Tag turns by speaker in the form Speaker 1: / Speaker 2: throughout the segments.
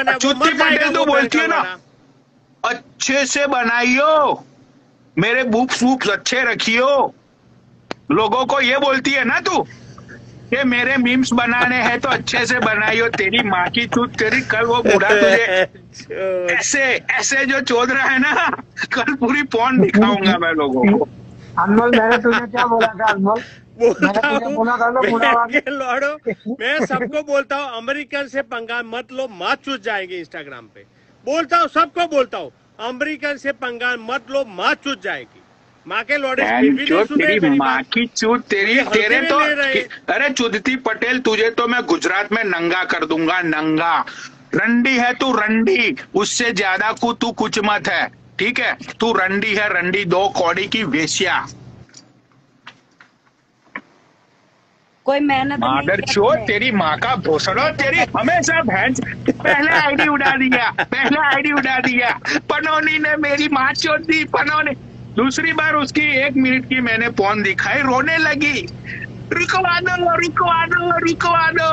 Speaker 1: चुत्ती
Speaker 2: मर
Speaker 1: तो बोलती है ना अच्छे से बनाइयो मेरे बुक्स वुक्स अच्छे रखियो। लोगों को ये बोलती है ना तू कि मेरे मीम्स बनाने हैं तो अच्छे से बनाइयो तेरी माँ की चूत तेरी कल वो बूढ़ा तुझे। ऐसे ऐसे जो चोद रहा है ना कल पूरी पौन दिखाऊँगा मैं लोगों को।
Speaker 3: अनमोल मैंने तुझे क्या बोला था अनमोल?
Speaker 2: बोलता हूँ। लौड़ो मैं सबको बोलता हूँ अमेरिकन से पंगा मत लो माँ चूस जाएगी इंस्टाग्राम पे। बोलता हूँ सबको बोलता हूँ अमेरिकन से पंगा मत लो माँ चूस जाएगी। माँ के लौड़े
Speaker 1: तेरी माँ की चूत तेरी तेरे तो अरे चुदती पटेल तुझे तो मैं गुजरात में नंगा कर दूँगा नंगा। रंडी है तू रंडी। उससे ज़्यादा को तू कुछ मत है। ठीक है? तू रंडी है रंडी दो कौड़ी की वेश्या।
Speaker 4: कोई मेहनत
Speaker 1: मादर चोर तेरी माँ का भोसड़ा तेरी हमेशा भैंस। पहले आईडी उड़ा दिया पहले आईडी उड़ा दिया। पनौनी ने मेरी माँ चोट दी पनौनी। दूसरी बार उसकी एक मिनट की मैंने पौन दिखाई रोने लगी। रुकवा दो रुकवा दो रुकवा दो।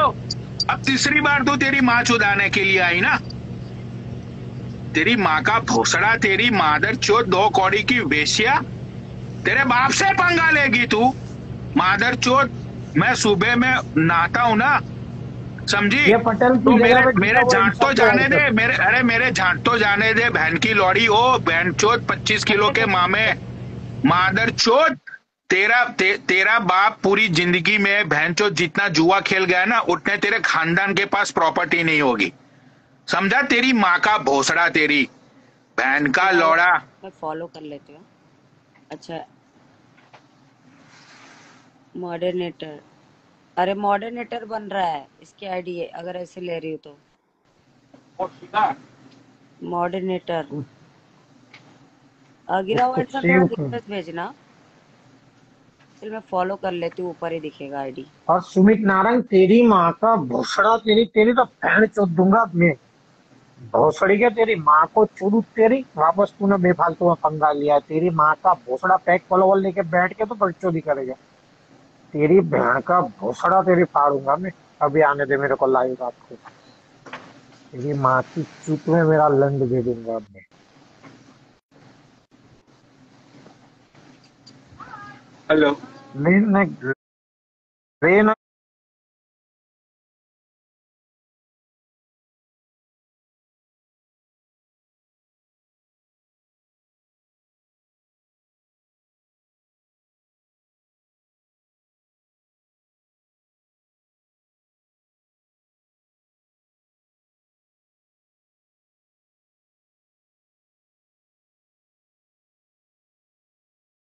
Speaker 1: अब तीसरी बार तो तेरी माँ चुदाने के लिए आई ना। तेरी माँ का भोसड़ा तेरी मादर चोट दो कौड़ी की वेश्या तेरे बाप से पंगा लेगी तू। मादर चोट मैं सुबह में नहाता हूँ ना। समझी?
Speaker 3: ये पटेल
Speaker 1: तो मेरे मेरे झांट तो जाने दे मेरे अरे मेरे झांट तो जाने दे बहन की लौड़ी हो बहन चोत पच्चीस किलो के मामे। मादर चोत तेरा ते, तेरा बाप पूरी ज़िंदगी में बहन चोत जितना जुआ खेल गया ना उतने तेरे खानदान के पास प्रॉपर्टी नहीं होगी। समझा तेरी माँ का भोसड़ा तेरी? बहन का लौड़ा।
Speaker 4: मैं फॉलो कर लेती हूँ। अच्छा। मॉडर्नेटर अरे मॉडर्नेटर बन रहा है इसकी आईडी है अगर ऐसे ले रही हो तो। मॉडर्नेटर गिरा व्हाट्सएप
Speaker 3: सेव
Speaker 4: रिक्वेस्ट भेजना। चल मैं फॉलो कर लेती हूँ ऊपर ही दिखेगा आईडी
Speaker 3: और सुमित नारायण तेरी माँ का भोसड़ा तेरी तेरी तो फ़ैन चोद दूँगा मैं भोसड़ी के तेरी माँ को चुरू तेरी वापस तूने बेफालतू में पंगा लिया। तेरी माँ का भोसड़ा पैक पलोवल लेके बैठ के तो बच्चों करेगा। तेरी बहन का भोसड़ा तेरी फाड़ूँगा मैं। अभी आने दे मेरे को लाइव रात को। तेरी माँ की चुप में मेरा लंड दे दूँगा अब मैं।
Speaker 1: हेलो।
Speaker 3: मैं मैं- रे ना